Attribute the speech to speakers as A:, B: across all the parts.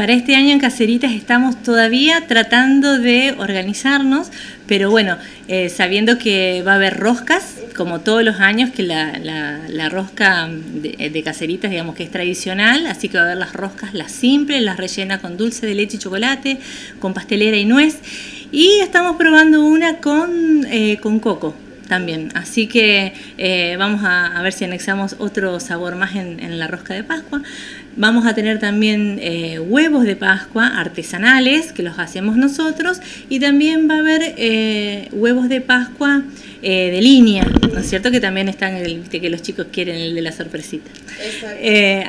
A: Para este año en Caseritas estamos todavía tratando de organizarnos, pero bueno, eh, sabiendo que va a haber roscas, como todos los años, que la, rosca de, de, Caseritas, digamos que es tradicional, así que va a haber las roscas, las simples, las rellena con dulce de leche y chocolate, con pastelera y nuez, y estamos probando una con, eh, con coco también. Así que eh, vamos a, ver si anexamos otro sabor más en, la rosca de Pascua. Vamos a tener también eh, huevos de Pascua artesanales que los hacemos nosotros y también va a haber eh, huevos de Pascua de línea, ¿no es cierto? Que también están, el, que los chicos quieren el de la sorpresita.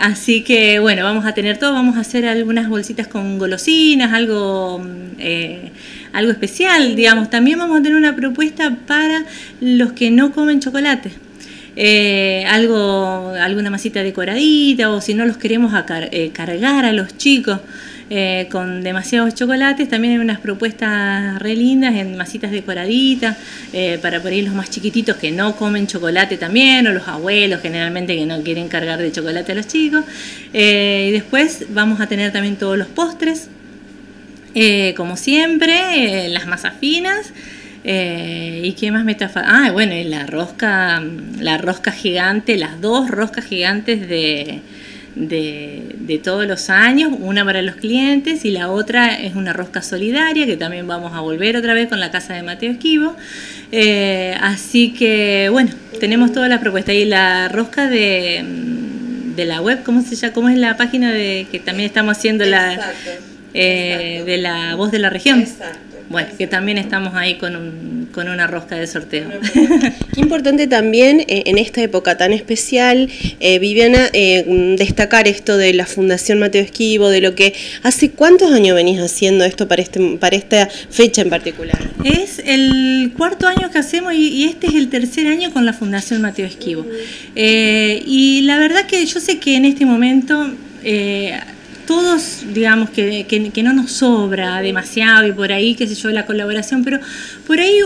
A: así que bueno, vamos a tener todo, vamos a hacer algunas bolsitas con golosinas, algo algo especial, digamos. También vamos a tener una propuesta para los que no comen chocolate. Eh, algo, alguna masita decoradita o si no los queremos eh, cargar a los chicos eh, con demasiados chocolates, también hay unas propuestas re lindas en masitas decoraditas para por ahí los más chiquititos que no comen chocolate también o los abuelos generalmente que no quieren cargar de chocolate a los chicos. y después vamos a tener también todos los postres como siempre, las masas finas. Eh, ¿Y qué más me está Ah, bueno, y la rosca, la rosca gigante, las dos roscas gigantes de, de, todos los años, una para los clientes y la otra es una rosca solidaria que también vamos a volver otra vez con la casa de Mateo Esquivo. así que bueno, tenemos toda la propuesta y la rosca de, de la web, ¿cómo se llama? ¿Cómo es la página de que también estamos haciendo la eh, de la voz de la región. Bueno, que también estamos ahí con, un, con una rosca de sorteo.
B: Qué importante también eh, en esta época tan especial, eh, Viviana, destacar esto de la Fundación Mateo Esquivo, de lo que hace cuántos años venís haciendo esto para, este, para esta fecha en particular.
A: Es el cuarto año que hacemos y, este es el tercer año con la Fundación Mateo Esquivo. y la verdad que yo sé que en este momento todos, digamos, que, que, no nos sobra demasiado y por ahí, qué sé yo, la colaboración, pero por ahí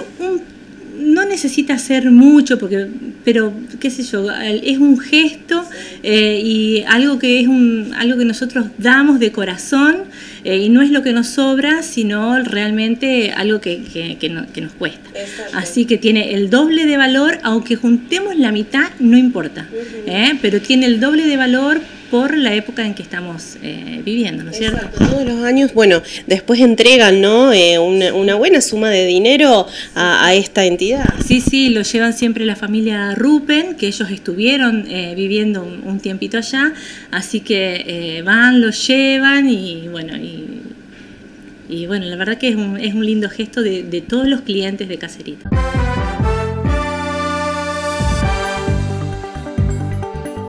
A: no necesita ser mucho, porque, pero qué sé yo, es un gesto eh, y algo que es un, algo que nosotros damos de corazón eh, y no es lo que nos sobra, sino realmente algo que, que, nos cuesta. Así que tiene el doble de valor, aunque juntemos la mitad, no importa, ¿eh? pero tiene el doble de valor por la época en que estamos eh, viviendo, ¿no es cierto?
B: Todos los años, bueno, después entregan, ¿no? Eh, una, buena suma de dinero a, esta entidad.
A: Sí, sí, lo llevan siempre la familia Rupen, que ellos estuvieron eh, viviendo un, tiempito allá, así que van, lo llevan y bueno, y, bueno, la verdad que es un, es un lindo gesto de, de todos los clientes de Caserita.